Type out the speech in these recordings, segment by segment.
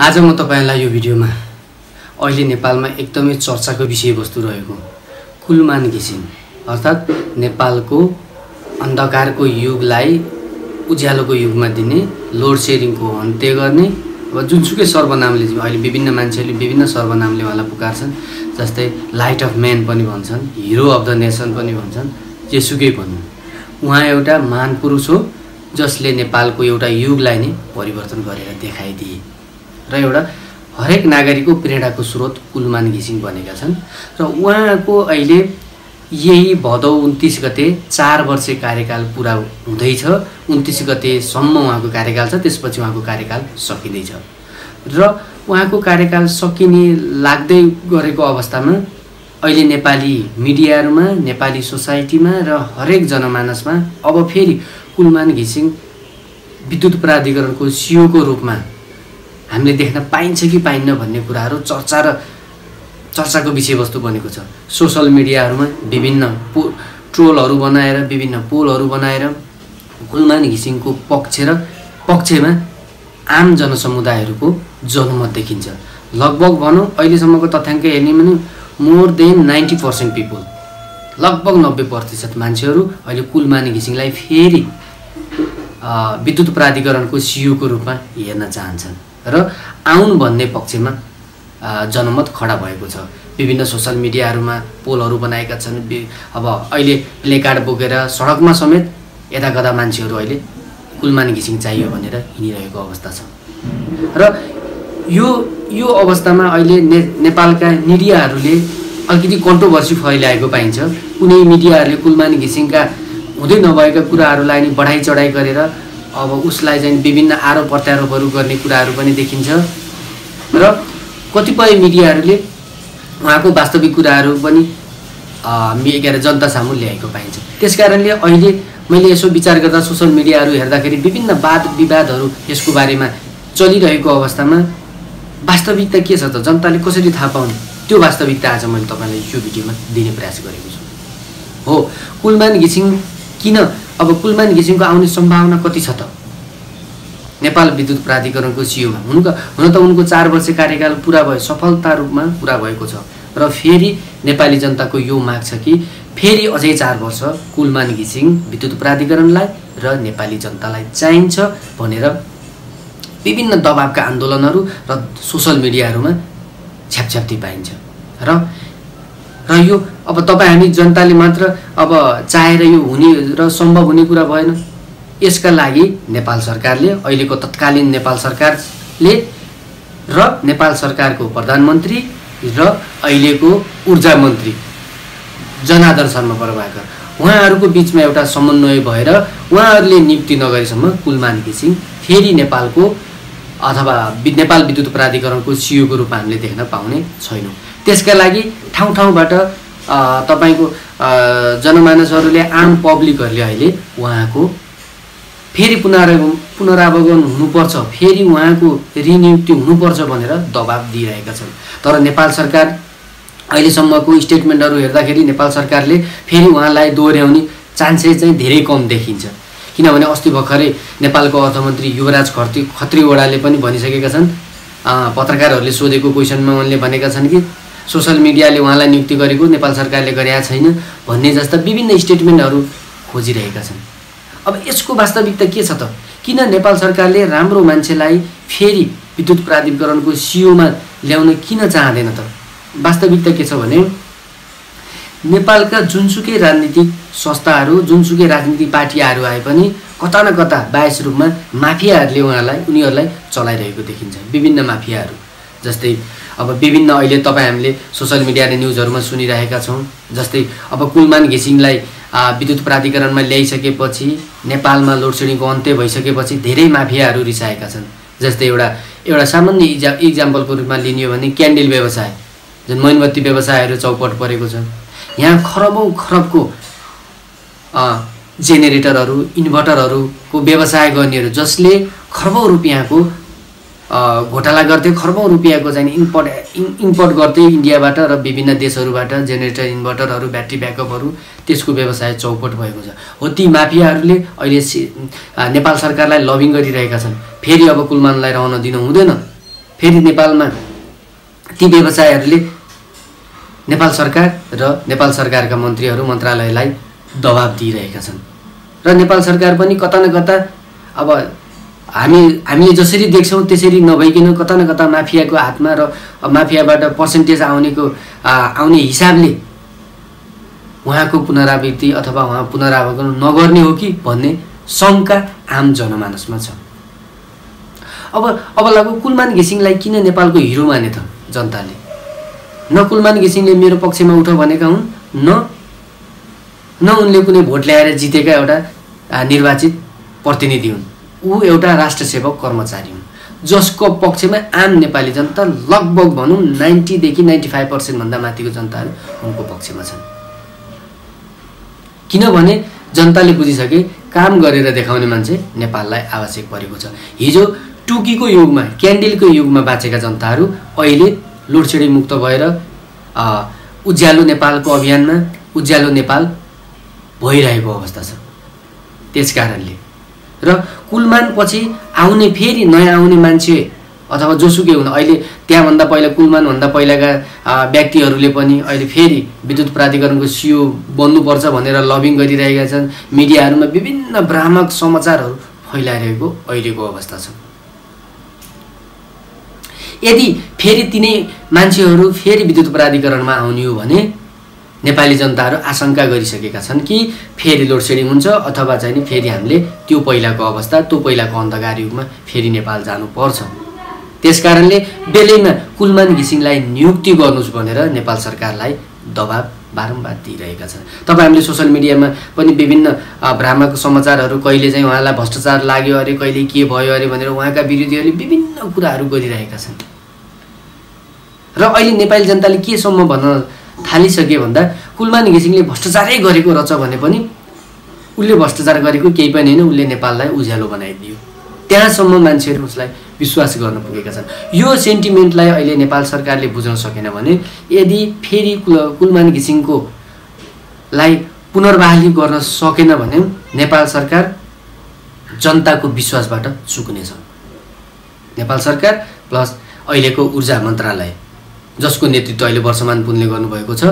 आज म तपाईँलाई यो भिडियोमा अहिले नेपालमा एकदमै चर्चाको विषयवस्तु रहेको कुलमान घिसिङ अर्थात् नेपालको अन्धकारको युगलाई उज्यालोको युगमा दिने लोड सेडिङको अन्त्य गर्ने अब जुनसुकै सर्वनामले अहिले विभिन्न मान्छेहरूले विभिन्न सर्वनामले उहाँलाई पुकार्छन् जस्तै लाइट अफ म्यान पनि भन्छन् हिरो अफ द नेसन पनि भन्छन् जेसुकै भन्नु उहाँ एउटा महान पुरुष हो जसले नेपालको एउटा युगलाई नै परिवर्तन गरेर देखाइदिए। र एउटा हरेक नागरिकको प्रेरणाको स्रोत कुलमान घिसिङ बनेका छन् र उहाँको अहिले यही भदौ उन्तिस गते चार वर्ष कार्यकाल पुरा हुँदैछ। उन्तिस गतेसम्म उहाँको कार्यकाल छ त्यसपछि उहाँको कार्यकाल सकिँदैछ। र उहाँको कार्यकाल सकिने लाग्दै गरेको अवस्थामा अहिले नेपाली मिडियाहरूमा नेपाली सोसाइटीमा र हरेक जनमानसमा अब फेरि कुलमान घिसिङ विद्युत प्राधिकरणको सिओको रूपमा हामीले देख्न पाइन्छ कि पाइन्न भन्ने कुराहरू चर्चा र चर्चाको विषयवस्तु बनेको छ। सोसल मिडियाहरूमा विभिन्न पो ट्रोलहरू बनाएर विभिन्न पोलहरू बनाएर गुलमान घिसिङको पक्ष र पक्षमा आम जनसमुदायहरूको जनमत देखिन्छ। लगभग भनौँ अहिलेसम्मको तथ्याङ्क हेर्ने भने more than ninety percent people लगभग नब्बे प्रतिशत मान्छेहरू अहिले कुलमानी घिसिङलाई फेरि विद्युत प्राधिकरणको सियुको रूपमा हेर्न चाहन्छन्। र आउन् भन्ने पक्षमा जनमत खडा भएको छ। विभिन्न सोसल मिडियाहरूमा पोलहरू बनाएका छन्। अब अहिले प्ले कार्ड बोकेर सडकमा समेत यता गदा मान्छेहरू अहिले कुलमान घिसिङ चाहियो भनेर हिँडिरहेको अवस्था छ। र यो यो अवस्थामा अहिले ने नेपालका मिडियाहरूले अलिकति कन्ट्रोभर्सी फैलाएको पाइन्छ। कुनै मिडियाहरूले कुलमान घिसिङका हुँदै नभएका कुराहरूलाई नि बढाइ चढाइ गरेर अब उसलाई चाहिँ विभिन्न आरोप प्रत्यारोपहरू गर्ने कुराहरू पनि देखिन्छ। र कतिपय मिडियाहरूले उहाँको वास्तविक कुराहरू पनि के अरे जनता सामु ल्याएको पाइन्छ। त्यस कारणले अहिले मैले यसो विचार गर्दा सोसियल मिडियाहरू हेर्दाखेरि विभिन्न वाद विवादहरू यसको बारेमा चलिरहेको अवस्थामा वास्तविकता के छ त? जनताले कसरी थाहा पाउने? त्यो वास्तविकता आज मैले तपाईँलाई यो भिडियोमा दिने प्रयास गरेको छु। हो कुलमान घिसिङ किन अब कुलमान घिसिङको आउने सम्भावना कति छ त? नेपाल विद्युत प्राधिकरणको सिओमा हुनु हुन त उनको चार वर्ष कार्यकाल पुरा भयो सफलता रूपमा पुरा भएको छ। र फेरि नेपाली जनताको यो माग छ कि फेरि अझै चार वर्ष कुलमान घिसिङ विद्युत प्राधिकरणलाई र नेपाली जनतालाई चाहिन्छ भनेर विभिन्न दबावका आन्दोलनहरू र सोसल मिडियाहरूमा छ्यापछ्याप्ती पाइन्छ। र र यो अब तपाईँ हामी जनताले मात्र अब चाहेर यो हुने र सम्भव हुने कुरा भएन। यसका लागि नेपाल सरकारले अहिलेको तत्कालीन नेपाल सरकारले र नेपाल सरकारको प्रधानमन्त्री र अहिलेको ऊर्जा मन्त्री जनार्दन शर्मा प्रभाकर उहाँहरूको बिचमा एउटा समन्वय भएर उहाँहरूले नियुक्ति नगरेसम्म कुलमान घिसिङ फेरि नेपालको अथवा नेपाल विद्युत प्राधिकरणको सिओको रूपमा हामीले देख्न पाउने छैनौँ। त्यसका लागि ठाउँ ठाउँबाट तपाईँको जनमानसहरूले आम पब्लिकहरूले अहिले उहाँको फेरि पुनरागम पुनरावगमन हुनुपर्छ फेरि उहाँको रिनियुक्ति हुनुपर्छ भनेर दबाब दिइरहेका छन्। तर नेपाल सरकार अहिलेसम्मको स्टेटमेन्टहरू हेर्दाखेरि नेपाल सरकारले फेरि उहाँलाई दोहोऱ्याउने चान्सेस चाहिँ धेरै कम देखिन्छ। किनभने अस्ति भर्खरै नेपालको अर्थमन्त्री युवराज खत्री खत्रीवडाले पनि भनिसकेका छन्। पत्रकारहरूले सोधेको क्वेसनमा उनले भनेका छन् कि सोसियल मिडियाले उहाँलाई नियुक्ति गरेको नेपाल सरकारले गरेका छैन भन्ने जस्ता विभिन्न स्टेटमेन्टहरू खोजिरहेका छन्। अब यसको वास्तविकता के छ त? किन नेपाल सरकारले राम्रो मान्छेलाई फेरि विद्युत प्राधिकरणको सिओमा ल्याउन किन चाहँदैन त? वास्तविकता के छ भने नेपालका जुनसुकै राजनीतिक संस्थाहरू जुनसुकै राजनीतिक पार्टीहरू आए पनि कता न कता बायस रूपमा माफियाहरूले उहाँलाई उनीहरूलाई चलाइरहेको देखिन्छ। विभिन्न माफियाहरू जस्तै अब विभिन्न अहिले तपाईँ हामीले सोसियल मिडिया र न्युजहरूमा सुनिरहेका छौँ। जस्तै अब कुलमान घिसिङलाई विद्युत प्राधिकरणमा ल्याइसकेपछि नेपालमा लोड सेडिङको अन्त्य भइसकेपछि धेरै माफियाहरू रिसाएका छन्। जस्तै एउटा एउटा सामान्य इजा इक्जाम्पलको रूपमा लिने हो भने क्यान्डल व्यवसाय जुन मैनबत्ती व्यवसायहरू चौपट परेको छ यहाँ खरबौँ खरबको जेनेरेटरहरू इन्भर्टरहरूको व्यवसाय गर्नेहरू जसले खरबौँ रुपियाँको घोटाला गर्थे खर्बौँ रुपियाँको चाहिँ इम्पोर्ट इम्पोर्ट गर्थे इन्डियाबाट र विभिन्न देशहरूबाट जेनेरेटर इन्भर्टरहरू ब्याट्री ब्याकअपहरू त्यसको व्यवसाय चौपट भएको छ। हो ती माफियाहरूले अहिले नेपाल सरकारलाई लबिङ गरिरहेका छन्। फेरि अब कुलमानलाई रहन दिनु हुँदैन। फेरि नेपालमा ती व्यवसायहरूले नेपाल सरकार र नेपाल सरकारका मन्त्रीहरू मन्त्रालयलाई दबाब दिइरहेका छन्। र नेपाल सरकार पनि कता न कता अब हामी हामीले जसरी देख्छौँ त्यसरी नभइकन कता न कता माफियाको हातमा र माफियाबाट पर्सेन्टेज आउनेको आउने हिसाबले उहाँको पुनरावृत्ति अथवा उहाँ पुनरावगमन नगर्ने हो कि भन्ने शङ्का आम जनमानसमा छ। अब अब लागु कुलमान घिसिङलाई किन नेपालको हिरो माने त जनताले? न कुलमान घिसिङले मेरो पक्षमा उठ भनेका हुन् न न उनले कुनै भोट ल्याएर जितेका एउटा निर्वाचित प्रतिनिधि हुन्। ऊ एउटा राष्ट्रसेवक कर्मचारी हुन् जसको पक्षमा आम नेपाली जनता लगभग भनौँ नाइन्टीदेखि नाइन्टी फाइभ पर्सेन्टभन्दा माथिको जनताहरू उनको पक्षमा छन्। किनभने जनताले बुझिसके काम गरेर देखाउने मान्छे नेपाललाई आवश्यक परेको छ। हिजो टुकीको युगमा क्यान्डिलको युगमा बाँचेका जनताहरू अहिले लोडसेडिङ मुक्त भएर उज्यालो नेपालको अभियानमा उज्यालो नेपाल भइरहेको अवस्था छ। त्यस कारणले र कुलमान पछि आउने फेरि नयाँ आउने मान्छे अथवा जोसुकै हुन अहिले त्यहाँभन्दा पहिला कुलमानभन्दा पहिलाका व्यक्तिहरूले पनि अहिले फेरि विद्युत प्राधिकरणको सियो बन्नुपर्छ भनेर लबिङ गरिरहेका छन्। मिडियाहरूमा विभिन्न भ्रामक समाचारहरू फैलाइरहेको अहिलेको अवस्था छ। यदि फेरि तिनै मान्छेहरू फेरि विद्युत प्राधिकरणमा आउने हो भने नेपाली जनताहरू आशंका गरिसकेका छन् कि फेरि लोड सेडिङ हुन्छ अथवा चाहिँ नि फेरि हामीले त्यो पहिलाको अवस्था त्यो पहिलाको अन्धकार युगमा फेरि नेपाल जानुपर्छ। त्यस कारणले बेलैमा कुलमान घिसिङलाई नियुक्ति गर्नुहोस् भनेर नेपाल सरकारलाई दबाब बारम्बार दिइरहेका छन्। तपाईँ हामीले सोसियल मिडियामा पनि विभिन्न भ्रामक समाचारहरू कहिले चाहिँ उहाँलाई भ्रष्टाचार लाग्यो अरे कहिले के भयो अरे भनेर उहाँका विरोधीहरूले विभिन्न कुराहरू गरिरहेका छन्। र अहिले नेपाली जनताले केसम्म भन्न थालिसके भन्दा कुलमान घिसिङले भ्रष्टाचारै गरेको रहेछ भने पनि उसले भ्रष्टाचार गरेको केही पनि होइन उसले नेपाललाई उज्यालो बनाइदियो। त्यहाँसम्म मान्छेहरू उसलाई विश्वास गर्न पुगेका छन्। यो सेन्टिमेन्टलाई अहिले नेपाल सरकारले बुझ्न सकेन भने यदि फेरि कुल कुलमान घिसिङको लाई पुनर्बहाली गर्न सकेन भने नेपाल सरकार जनताको विश्वासबाट चुक्नेछ। नेपाल सरकार प्लस अहिलेको ऊर्जा मन्त्रालय। जसको नेतृत्व अहिले वर्षमान पुनले गर्नुभएको छ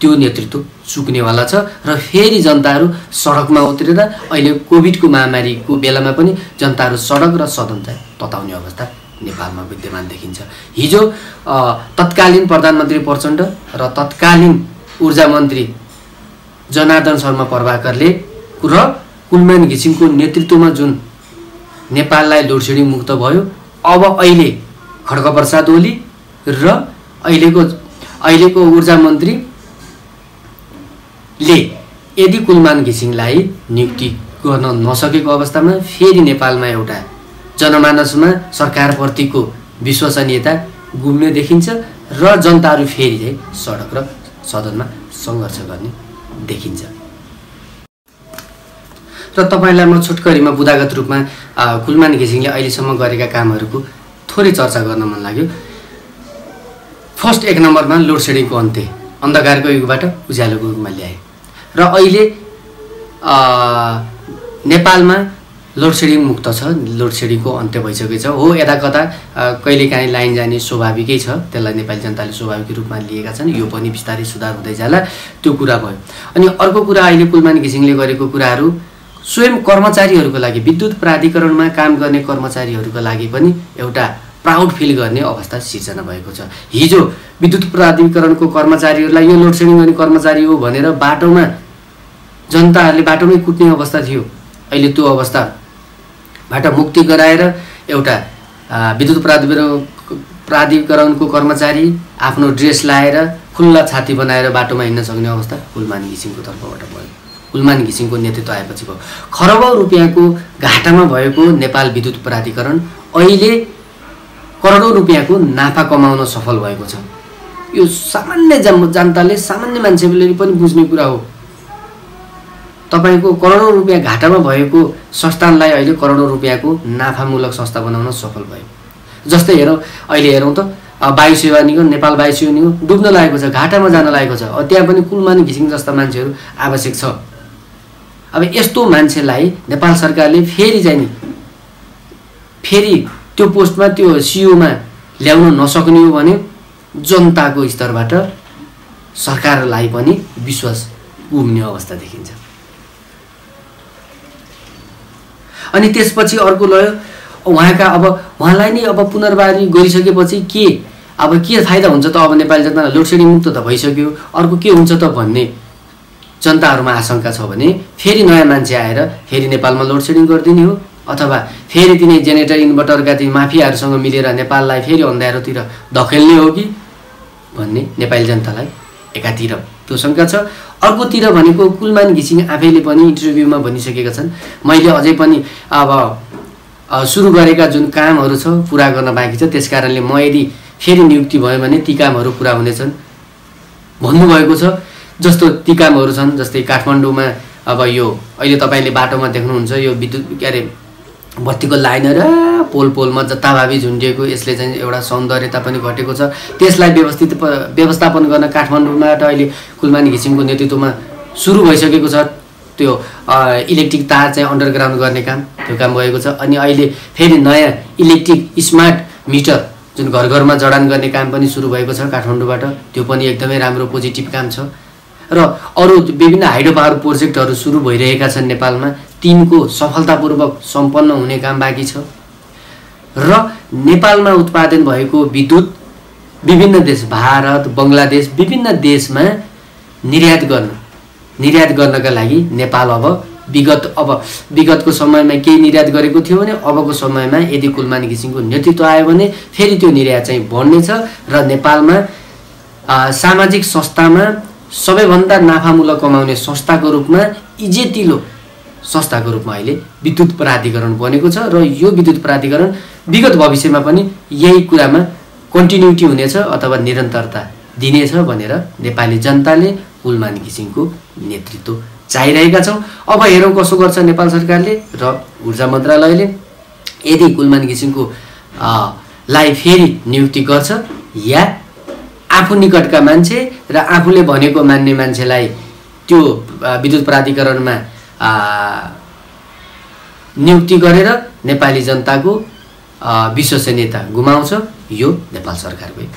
त्यो नेतृत्व चुक्नेवाला छ र फेरि जनताहरू सडकमा उत्रेर अहिले कोभिडको महामारीको बेलामा पनि जनताहरू सडक र सदन चाहिँ तताउने अवस्था नेपालमा विद्यमान देखिन्छ। हिजो तत्कालीन प्रधानमन्त्री प्रचण्ड र तत्कालीन ऊर्जा मन्त्री जनार्दन शर्मा प्रभाकरले र कुलमान घिसिङको नेतृत्वमा जुन नेपाललाई लोडसेडिङ मुक्त भयो अब अहिले खड्गप्रसाद ओली र अहिलेको अहिलेको ऊर्जा मन्त्रीले यदि कुलमान घिसिङलाई नियुक्ति गर्न नसकेको अवस्थामा फेरि नेपालमा एउटा जनमानसमा सरकारप्रतिको विश्वसनीयता गुम्ने देखिन्छ र जनताहरू फेरि चाहिँ सडक र सदनमा सङ्घर्ष गर्ने देखिन्छ। र तपाईँलाई म छोटकरीमा बुदागत रूपमा कुलमान घिसिङले अहिलेसम्म गरेका कामहरूको थोरै चर्चा गर्न मन लाग्यो। फर्स्ट एक नम्बरमा लोड सेडिङको अन्त्य अन्धकारको युगबाट उज्यालोको युगमा ल्याए। र अहिले नेपालमा लोड सेडिङ मुक्त छ लोड सेडिङको अन्त्य भइसकेको छ। हो यता कता कहिलेकाहीँ लाइन जाने स्वाभाविकै छ त्यसलाई नेपाली जनताले स्वाभाविक रूपमा लिएका छन्। यो पनि बिस्तारै सुधार हुँदै जाला त्यो कुरा भयो। अनि अर्को कुरा अहिले कुलमान घिसिङले गरेको कुराहरू स्वयं कर्मचारीहरूको लागि विद्युत प्राधिकरणमा काम गर्ने कर्मचारीहरूको लागि पनि एउटा प्राउड फिल गर्ने अवस्था सिर्जना भएको छ। हिजो विद्युत प्राधिकरणको कर्मचारीहरूलाई यो लोड सेडिङ गर्ने कर्मचारी हो भनेर बाटोमा जनताहरूले बाटोमै कुट्ने अवस्था थियो। अहिले त्यो अवस्थाबाट मुक्ति गराएर एउटा विद्युत प्राधिकरण प्राधिकरणको कर्मचारी आफ्नो ड्रेस लाएर खुल्ला छाती बनाएर बाटोमा हिँड्न सक्ने अवस्था कुलमान घिसिङको तर्फबाट भयो। कुलमान घिसिङको नेतृत्व आएपछि भयो। खरबौँ रुपियाँको घाटामा भएको नेपाल विद्युत प्राधिकरण अहिले करोडौँ रुपियाँको नाफा कमाउन सफल भएको छ। यो सामान्य जनताले सामान्य मान्छेले पनि बुझ्ने कुरा हो। तपाईँको करोडौँ रुपियाँ घाटामा भएको संस्थानलाई अहिले करोडौँ रुपियाँको नाफामूलक संस्था बनाउन सफल भयो। जस्तै हेरौँ अहिले हेरौँ त वायु सेवा निगम नेपाल वायु सेवा निगम डुब्न लागेको छ घाटामा जान लागेको छ। त्यहाँ पनि कुलमान घिसिङ जस्ता मान्छेहरू आवश्यक छ। अब यस्तो मान्छेलाई नेपाल सरकारले फेरि चाहिँ नि फेरि त्यो पोस्टमा त्यो सिओमा ल्याउन नसक्ने हो भने जनताको स्तरबाट सरकारलाई पनि विश्वास उम्ने अवस्था देखिन्छ। अनि त्यसपछि अर्को लयो उहाँका अब उहाँलाई नै अब पुनर्वारी गरिसकेपछि के? अब के फाइदा हुन्छ त अब नेपाली जनतालाई? लोडसेडिङ मुक्त त भइसक्यो। अर्को के हुन्छ त भन्ने जनताहरूमा आशंका छ भने फेरि नयाँ मान्छे आएर फेरि नेपालमा लोडसेडिङ गरिदिने हो। अथवा फेरि तिनै जेनेरेटर इन्भर्टरका ती माफियाहरूसँग मिलेर नेपाललाई फेरि अन्धारोतिर धकेल्ने हो कि भन्ने नेपाली जनतालाई एकातिर त्यो शङ्का छ। अर्कोतिर भनेको कुलमान घिसिङ आफैले पनि इन्टरभ्यूमा भनिसकेका छन्। मैले अझै पनि अब सुरु गरेका जुन कामहरू छ पुरा गर्न बाँकी छ त्यस कारणले म यदि फेरि नियुक्ति भयो भने ती कामहरू पुरा हुनेछन्। भन्नुभएको छ जस्तो ती कामहरू छन् जस्तै काठमाडौँमा अब यो अहिले तपाईँले बाटोमा देख्नुहुन्छ यो विद्युत के अरे बत्तीको लाइनहरू पोल पोलमा जताभावी झुन्डिएको यसले चाहिँ एउटा सौन्दर्यता पनि घटेको छ। त्यसलाई व्यवस्थित व्यवस्थापन गर्न काठमाडौँबाट अहिले कुलमानी घिसिङको नेतृत्वमा सुरु भइसकेको छ। त्यो इलेक्ट्रिक तार चाहिँ अन्डरग्राउन्ड गर्ने काम त्यो काम भएको छ। अनि अहिले फेरि नयाँ इलेक्ट्रिक स्मार्ट मिटर जुन घर घरमा जडान गर्ने काम पनि सुरु भएको छ काठमाडौँबाट त्यो पनि एकदमै राम्रो पोजिटिभ काम छ। र अरू विभिन्न हाइड्रो पावर प्रोजेक्टहरू सुरु भइरहेका छन् नेपालमा। तिनको सफलतापूर्वक सम्पन्न हुने काम बाँकी छ। र नेपालमा उत्पादन भएको विद्युत विभिन्न देश भारत बङ्गलादेश विभिन्न देशमा निर्यात गर्न निर्यात गर्नका लागि नेपाल अब विगत अब विगतको समयमा केही निर्यात गरेको थियो भने अबको समयमा यदि कुलमान घिसिङको नेतृत्व आयो भने फेरि त्यो निर्यात चाहिँ बढ्नेछ र नेपालमा सामाजिक संस्थामा सबैभन्दा नाफामूलक कमाउने संस्थाको रूपमा इजेतिलो संस्थाको रूपमा अहिले विद्युत प्राधिकरण बनेको छ र यो विद्युत प्राधिकरण विगत भविष्यमा पनि यही कुरामा कन्टिन्युटी हुनेछ अथवा निरन्तरता दिनेछ भनेर नेपाली जनताले कुलमान घिसिङको नेतृत्व चाहिरहेका छौँ। अब हेरौँ कसो गर्छ नेपाल सरकारले र ऊर्जा मन्त्रालयले। यदि कुलमान घिसिङको लाई फेरि नियुक्ति गर्छ या आफू निकटका मान्छे र आफूले भनेको मान्ने मान्छेलाई त्यो विद्युत प्राधिकरणमा नियुक्ति गरेर नेपाली जनताको विश्वसनीयता गुमाउँछ यो नेपाल सरकारकै